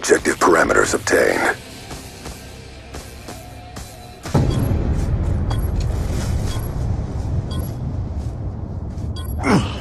Objective parameters obtained. Ugh.